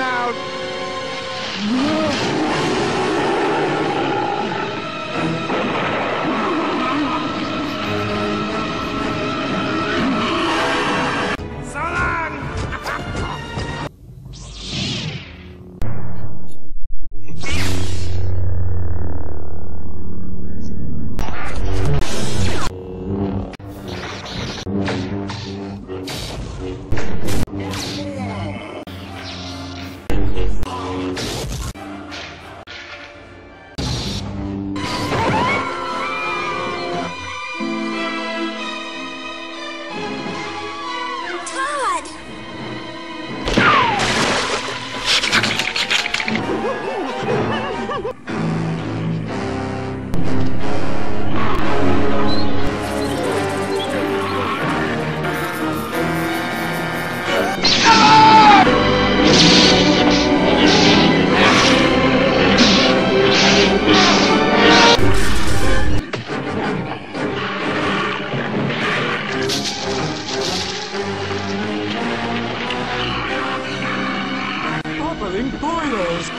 around. boilers!